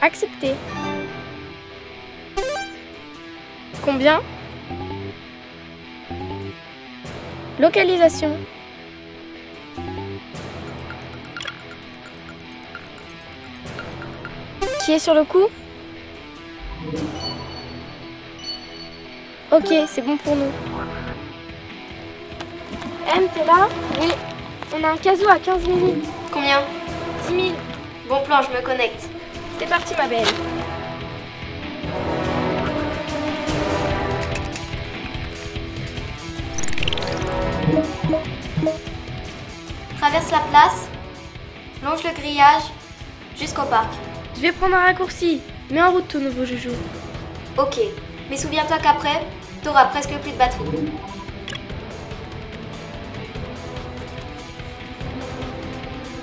Accepter. Combien? Localisation. Qui est sur le coup? Ok, c'est bon pour nous. M, t'es là? Oui. On a un casou à 15 minutes. Combien? 10 000. Bon plan, je me connecte. C'est parti, ma belle. Traverse la place, longe le grillage, jusqu'au parc. Je vais prendre un raccourci. Mets en route ton nouveau joujou. Ok, mais souviens-toi qu'après, t'auras presque plus de batterie.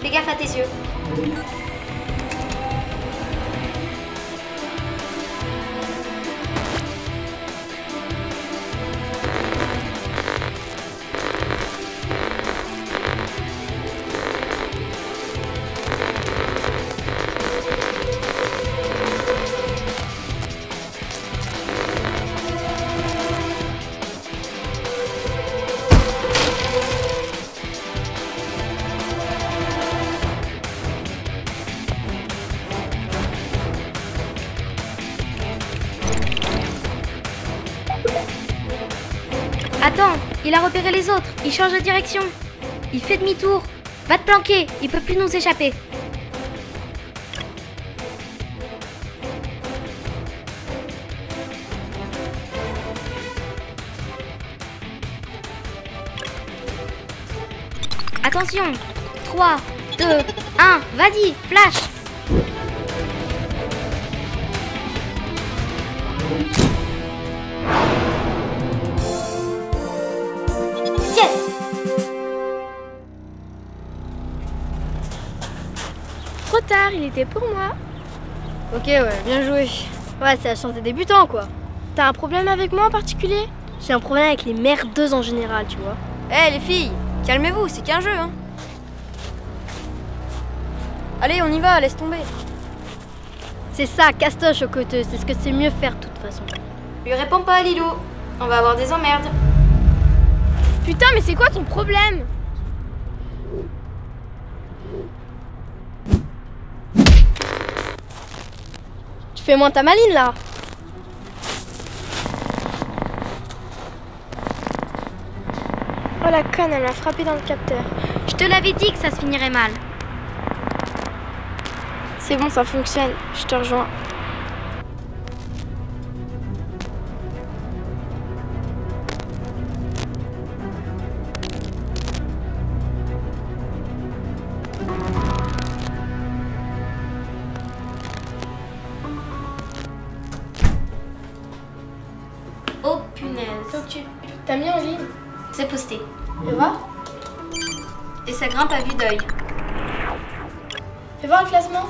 Fais gaffe à tes yeux. Les autres. Il change de direction. Il fait demi-tour. Va te planquer, il peut plus nous échapper. Attention 3, 2, 1, vas-y, flash tard, il était pour moi. Ok, ouais, bien joué. Ouais, c'est la chance des débutants, quoi. T'as un problème avec moi en particulier? J'ai un problème avec les merdeuses en général, tu vois. Eh les filles, calmez-vous, c'est qu'un jeu, hein. Allez, on y va, laisse tomber. C'est ça, casse-toi, chocoteuse. C'est ce que c'est mieux faire, de toute façon. Lui réponds pas, Lilou. On va avoir des emmerdes. Putain, mais c'est quoi ton problème? Fais moins ta maline, là. Oh la conne, elle m'a frappé dans le capteur. Je te l'avais dit que ça se finirait mal. C'est bon, ça fonctionne. Je te rejoins. T'as mis en ligne C'est posté. Fais voir. Et ça grimpe à vue d'œil. Fais voir le classement.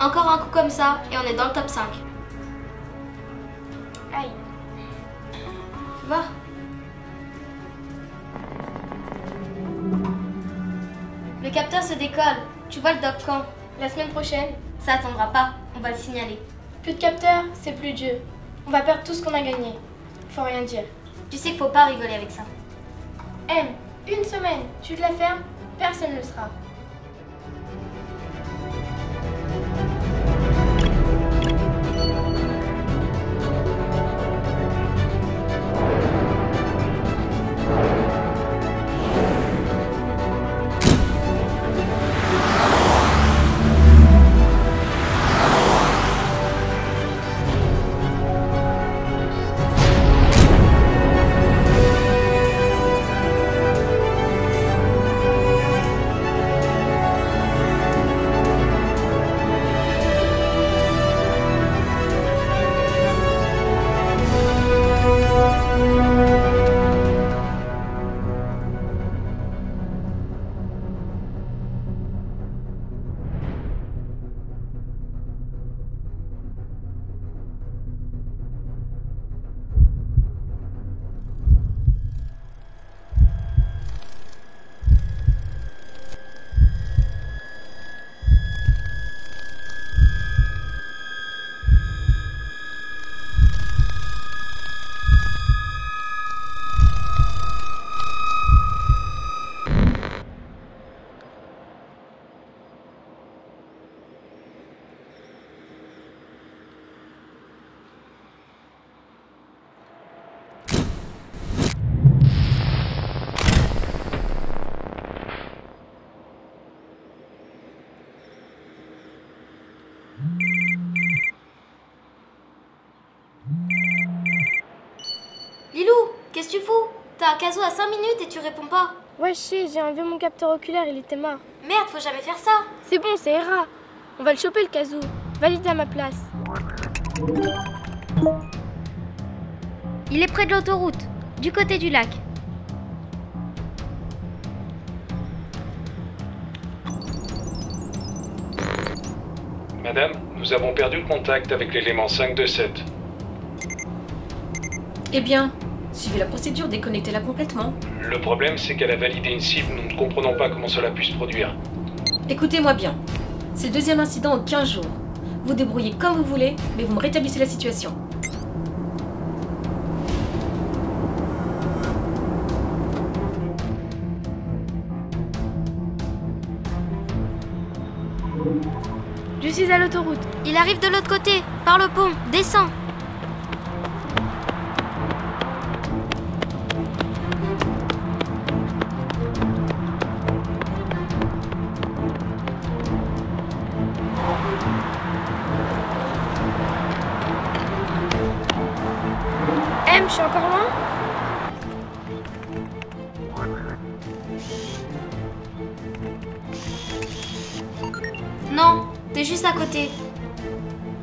Encore un coup comme ça et on est dans le top 5. Aïe. Fais voir. Le capteur se décolle. Tu vois le doc quand? La semaine prochaine, Ça attendra pas. On va le signaler. plus de capteurs, c'est plus Dieu. On va perdre tout ce qu'on a gagné. Faut rien dire. Tu sais qu'il faut pas rigoler avec ça. M, une semaine, tu te la fermes, personne ne le sera. Un caso à 5 minutes et tu réponds pas. Ouais, je sais, j'ai enlevé mon capteur oculaire, il était mort. Merde, faut jamais faire ça. C'est bon, c'est Hera. On va le choper le casou. Valide à ma place. Il est près de l'autoroute, du côté du lac. Madame, nous avons perdu le contact avec l'élément 5 de 7. Eh bien, suivez la procédure, déconnectez-la complètement. Le problème, c'est qu'elle a validé une cible, nous ne comprenons pas comment cela puisse se produire. Écoutez-moi bien. C'est le deuxième incident en 15 jours. Vous débrouillez comme vous voulez, mais vous me rétablissez la situation. Je suis à l'autoroute. Il arrive de l'autre côté, par le pont. Descends.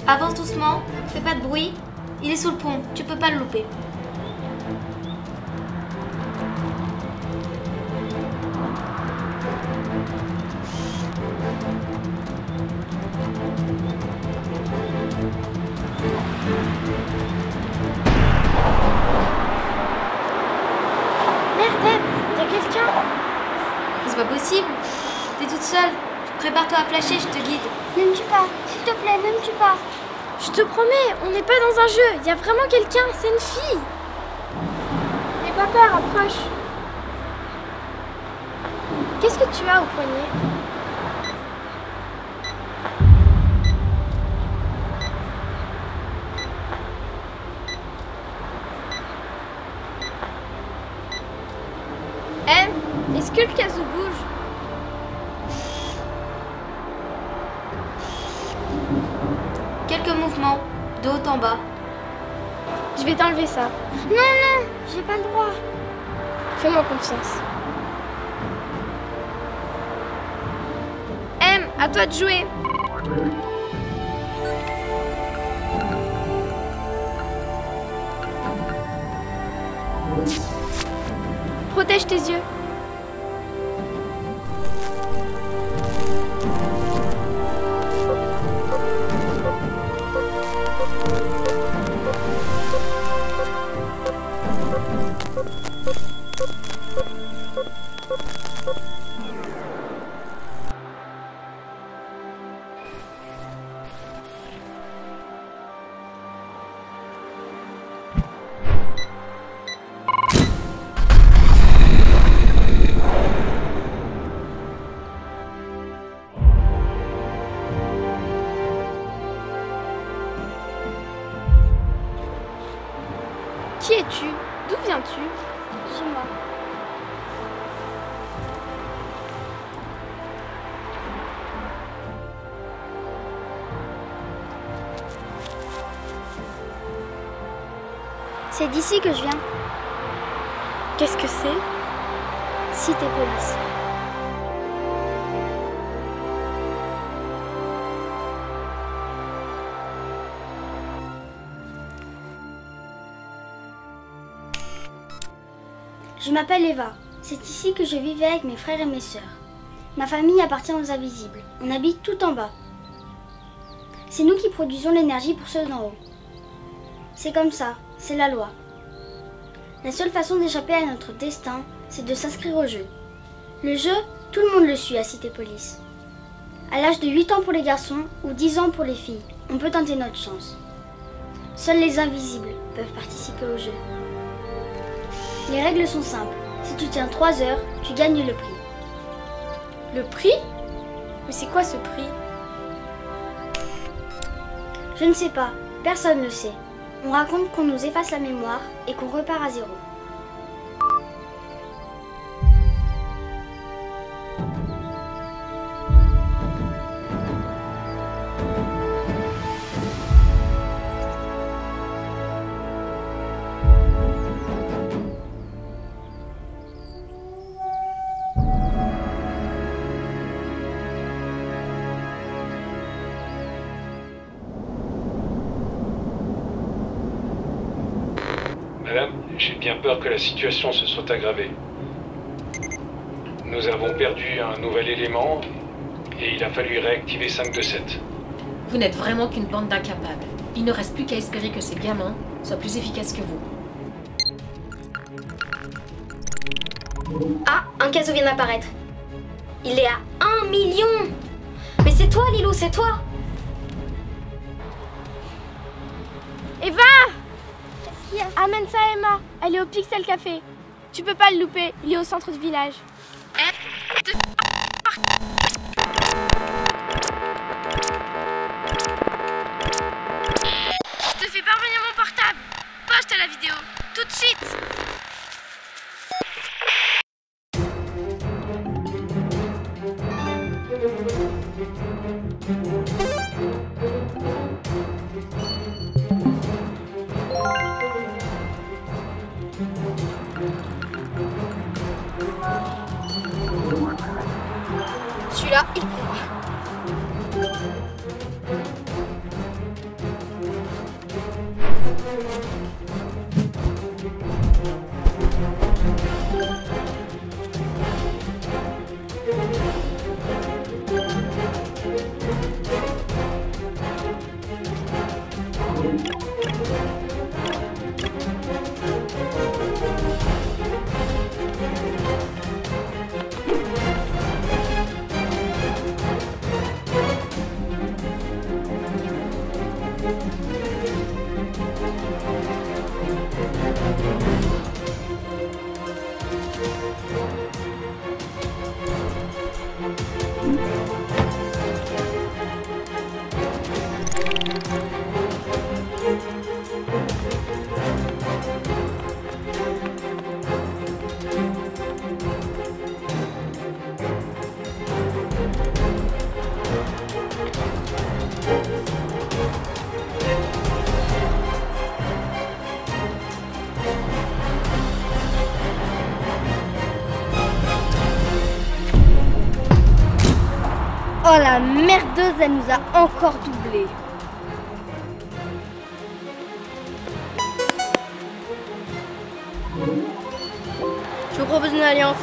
Avance doucement, fais pas de bruit. Il est sous le pont, tu peux pas le louper. Prépare-toi à flasher, je te guide. Ne me tue pas, s'il te plaît, ne me tue pas. Je te promets, on n'est pas dans un jeu. Y a vraiment quelqu'un, c'est une fille. N'aie pas peur, approche. Qu'est-ce que tu as au poignet? Fais-moi confiance. M, à toi de jouer. Protège tes yeux. C'est d'ici que je viens. Qu'est-ce que c'est? Cité police. Je m'appelle Eva. C'est ici que je vivais avec mes frères et mes sœurs. Ma famille appartient aux invisibles. On habite tout en bas. C'est nous qui produisons l'énergie pour ceux d'en haut. C'est comme ça, c'est la loi. La seule façon d'échapper à notre destin, c'est de s'inscrire au jeu. Le jeu, tout le monde le suit à Cité Police. À l'âge de 8 ans pour les garçons ou 10 ans pour les filles, on peut tenter notre chance. Seuls les invisibles peuvent participer au jeu. Les règles sont simples. Si tu tiens 3 heures, tu gagnes le prix. Le prix? Mais c'est quoi ce prix? Je ne sais pas, personne ne sait. On raconte qu'on nous efface la mémoire et qu'on repart à zéro. Que la situation se soit aggravée. Nous avons perdu un nouvel élément et il a fallu réactiver 5 de 7. Vous n'êtes vraiment qu'une bande d'incapables. Il ne reste plus qu'à espérer que ces gamins soient plus efficaces que vous. Ah, un cadeau vient d'apparaître. Il est à 1 million Mais c'est toi, Lilou, c'est toi Eva Amène ça à Emma. Elle est au Pixel Café. Tu peux pas le louper, il est au centre du village. Je te fais parvenir mon portable. Poste la vidéo, tout de suite. La merdeuse, elle nous a encore doublé. Je vous propose une alliance.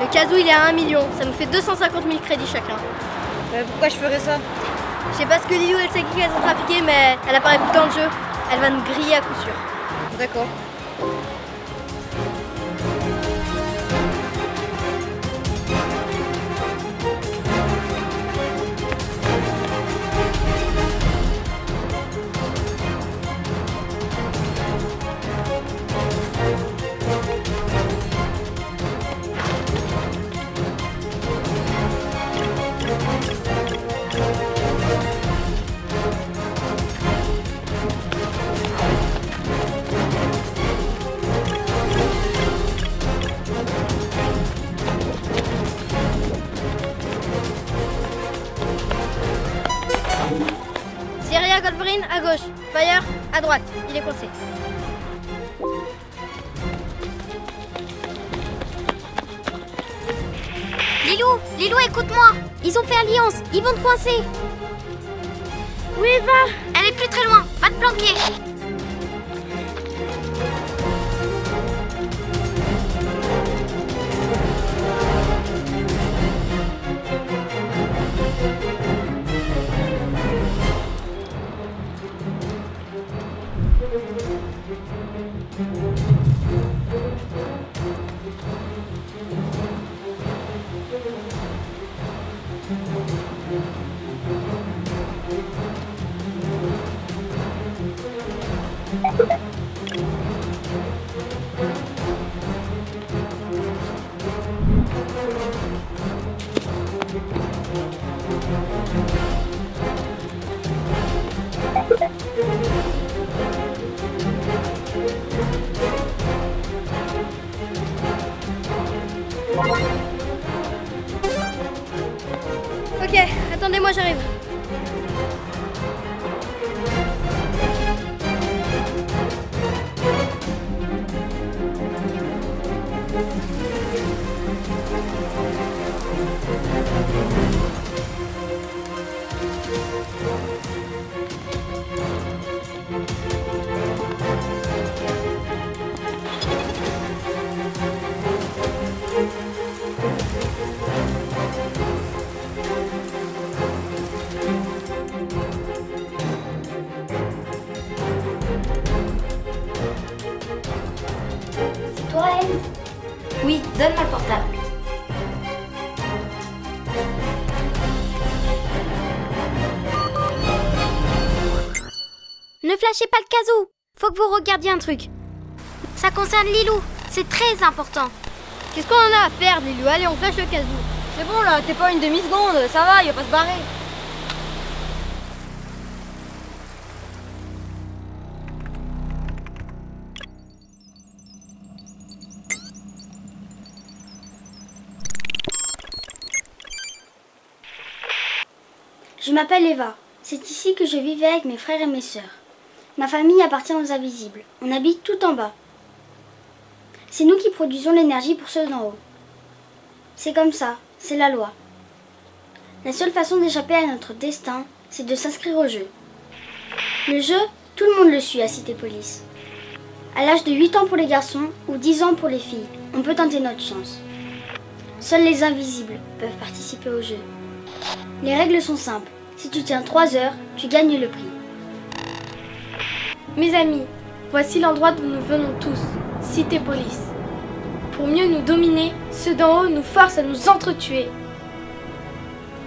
Le casou il est à 1 million, ça nous fait 250 000 crédits chacun. pourquoi je ferais ça? Je sais pas ce que Lilou elle sait qui elles ont trafiqué, mais elle apparaît plus dans le jeu. Elle va nous griller à coup sûr. D'accord. À gauche. Fire. À droite. Il est coincé. Lilou Lilou, écoute-moi. Ils ont fait alliance, ils vont te coincer. Oui, Eva Elle est plus très loin, va te planquer Ok, attendez-moi, j'arrive. Donne-moi le portable. Ne flashez pas le casou Faut que vous regardiez un truc. Ça concerne Lilou. C'est très important. Qu'est-ce qu'on en a à faire, Lilou? Allez, on flash le casou. C'est bon là, t'es pas une demi-seconde, ça va, il va pas se barrer. Je m'appelle Eva. C'est ici que je vivais avec mes frères et mes sœurs. Ma famille appartient aux invisibles. On habite tout en bas. C'est nous qui produisons l'énergie pour ceux d'en haut. C'est comme ça, c'est la loi. La seule façon d'échapper à notre destin, c'est de s'inscrire au jeu. Le jeu, tout le monde le suit à Cité Police. À l'âge de 8 ans pour les garçons ou 10 ans pour les filles, on peut tenter notre chance. Seuls les invisibles peuvent participer au jeu. Les règles sont simples. Si tu tiens 3 heures, tu gagnes le prix. Mes amis, voici l'endroit d'où nous venons tous, Cité Police. Pour mieux nous dominer, ceux d'en haut nous forcent à nous entretuer.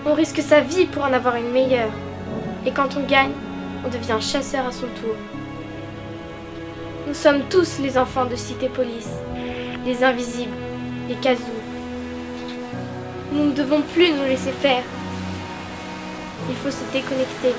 On risque sa vie pour en avoir une meilleure. Et quand on gagne, on devient chasseur à son tour. Nous sommes tous les enfants de Cité Police, les invisibles, les casous. Nous ne devons plus nous laisser faire. Il faut se déconnecter